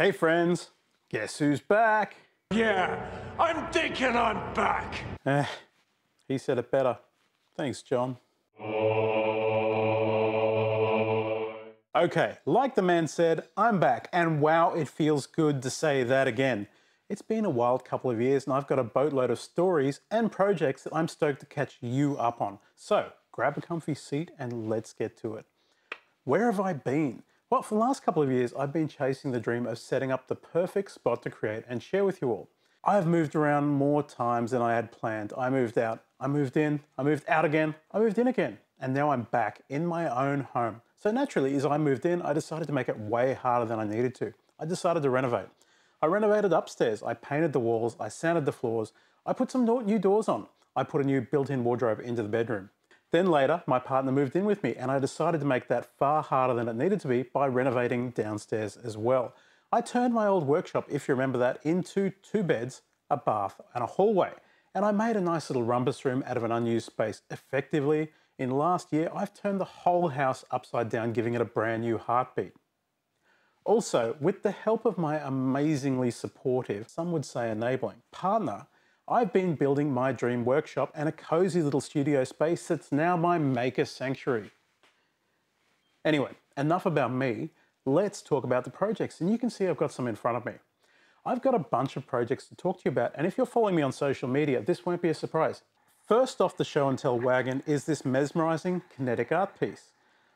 Hey friends, guess who's back? Yeah, I'm thinking I'm back. Eh, he said it better. Thanks, John. Okay, like the man said, I'm back, and wow, it feels good to say that again. It's been a wild couple of years, and I've got a boatload of stories and projects that I'm stoked to catch you up on. So, grab a comfy seat and let's get to it. Where have I been? Well, for the last couple of years, I've been chasing the dream of setting up the perfect spot to create and share with you all. I've moved around more times than I had planned. I moved out, I moved in, I moved out again, I moved in again, and now I'm back in my own home. So naturally, as I moved in, I decided to make it way harder than I needed to. I decided to renovate. I renovated upstairs, I painted the walls, I sanded the floors, I put some new doors on, I put a new built-in wardrobe into the bedroom. Then later, my partner moved in with me and I decided to make that far harder than it needed to be by renovating downstairs as well. I turned my old workshop, if you remember that, into two beds, a bath and a hallway. And I made a nice little rumpus room out of an unused space. Effectively, in last year, I've turned the whole house upside down, giving it a brand new heartbeat. Also, with the help of my amazingly supportive, some would say enabling, partner, I've been building my dream workshop and a cozy little studio space that's now my maker sanctuary. Anyway, enough about me. Let's talk about the projects. And you can see I've got some in front of me. I've got a bunch of projects to talk to you about. And if you're following me on social media, this won't be a surprise. First off the show and tell wagon is this mesmerizing kinetic art piece.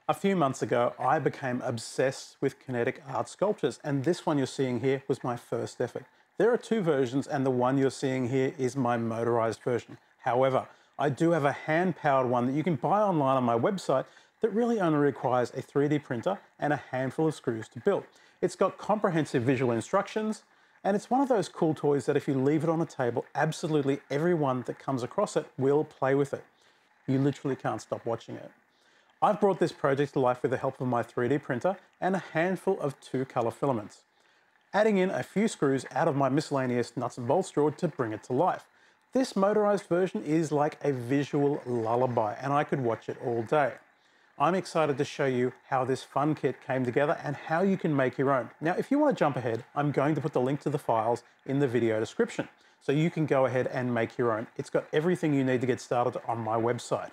A few months ago, I became obsessed with kinetic art sculptures, and this one you're seeing here was my first effort. There are two versions and the one you're seeing here is my motorized version. However, I do have a hand-powered one that you can buy online on my website that really only requires a 3D printer and a handful of screws to build. It's got comprehensive visual instructions, and it's one of those cool toys that if you leave it on a table, absolutely everyone that comes across it will play with it. You literally can't stop watching it. I've brought this project to life with the help of my 3D printer and a handful of two color filaments adding in a few screws out of my miscellaneous nuts and bolts drawer to bring it to life. This motorized version is like a visual lullaby and I could watch it all day. I'm excited to show you how this fun kit came together and how you can make your own. Now, if you want to jump ahead, I'm going to put the link to the files in the video description so you can go ahead and make your own. It's got everything you need to get started on my website.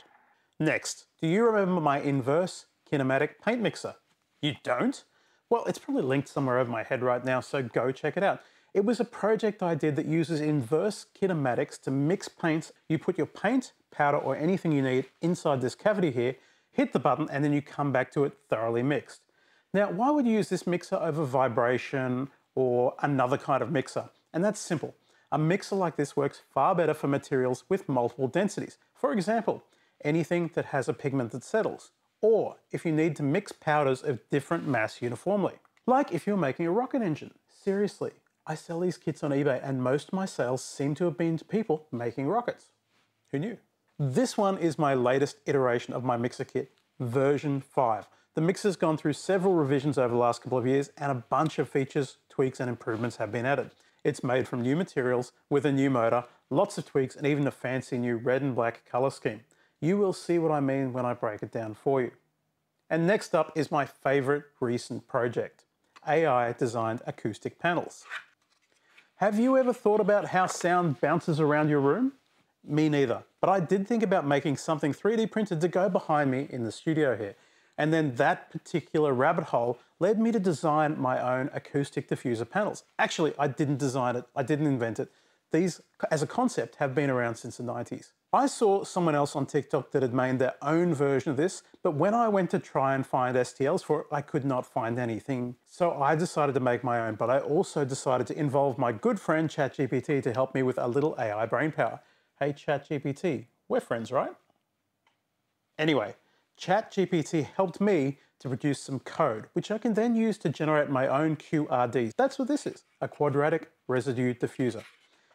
Next, do you remember my inverse kinematic paint mixer? You don't? Well, it's probably linked somewhere over my head right now, so go check it out. It was a project I did that uses inverse kinematics to mix paints. You put your paint, powder, or anything you need inside this cavity here, hit the button, and then you come back to it thoroughly mixed. Now, why would you use this mixer over vibration or another kind of mixer? And that's simple. A mixer like this works far better for materials with multiple densities. For example, anything that has a pigment that settles, or if you need to mix powders of different mass uniformly. Like if you're making a rocket engine. Seriously, I sell these kits on eBay and most of my sales seem to have been to people making rockets. Who knew? This one is my latest iteration of my mixer kit, version 5. The mixer's gone through several revisions over the last couple of years and a bunch of features, tweaks and improvements have been added. It's made from new materials with a new motor, lots of tweaks and even a fancy new red and black color scheme. You will see what I mean when I break it down for you. And next up is my favorite recent project, AI designed acoustic panels. Have you ever thought about how sound bounces around your room? Me neither, but I did think about making something 3D printed to go behind me in the studio here. And then that particular rabbit hole led me to design my own acoustic diffuser panels. Actually, I didn't design it, I didn't invent it. These, as a concept, have been around since the 90s. I saw someone else on TikTok that had made their own version of this, but when I went to try and find STLs for it, I could not find anything. So I decided to make my own, but I also decided to involve my good friend ChatGPT to help me with a little AI brainpower. Hey ChatGPT, we're friends, right? Anyway, ChatGPT helped me to produce some code, which I can then use to generate my own QRDs. That's what this is, a quadratic residue diffuser,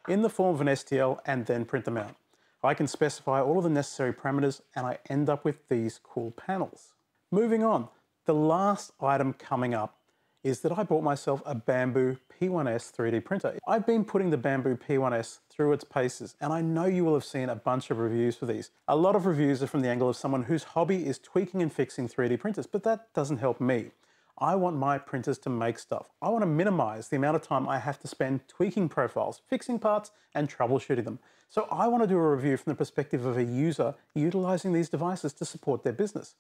in the form of an STL and then print them out. I can specify all of the necessary parameters and I end up with these cool panels. Moving on, the last item coming up is that I bought myself a Bambu P1S 3D printer. I've been putting the Bambu P1S through its paces and I know you will have seen a bunch of reviews for these. A lot of reviews are from the angle of someone whose hobby is tweaking and fixing 3D printers, but that doesn't help me. I want my printers to make stuff. I want to minimize the amount of time I have to spend tweaking profiles, fixing parts, and troubleshooting them. So I want to do a review from the perspective of a user utilizing these devices to support their business.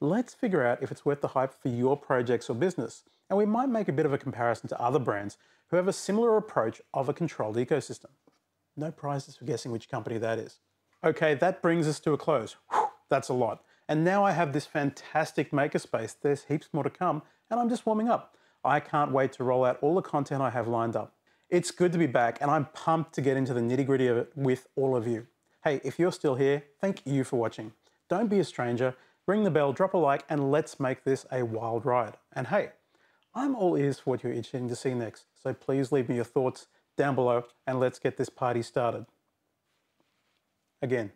Let's figure out if it's worth the hype for your projects or business. And we might make a bit of a comparison to other brands who have a similar approach of a controlled ecosystem. No prizes for guessing which company that is. Okay, that brings us to a close. Whew, that's a lot. And now I have this fantastic makerspace. There's heaps more to come, and I'm just warming up. I can't wait to roll out all the content I have lined up. It's good to be back, and I'm pumped to get into the nitty gritty of it with all of you. Hey, if you're still here, thank you for watching. Don't be a stranger, ring the bell, drop a like, and let's make this a wild ride. And hey, I'm all ears for what you're itching to see next, so please leave me your thoughts down below and let's get this party started. Again,